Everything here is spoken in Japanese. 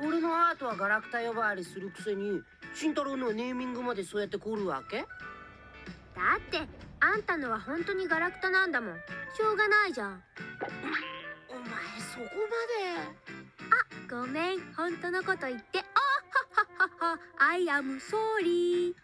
俺のアートはガラクタ呼ばわりするくせに慎太郎のネーミングまでそうやって来るわけ？だってあんたのは本当にガラクタなんだもん。しょうがないじゃん。お前そこまで。あごめん。本当のこと言って。あはははは。I am sorry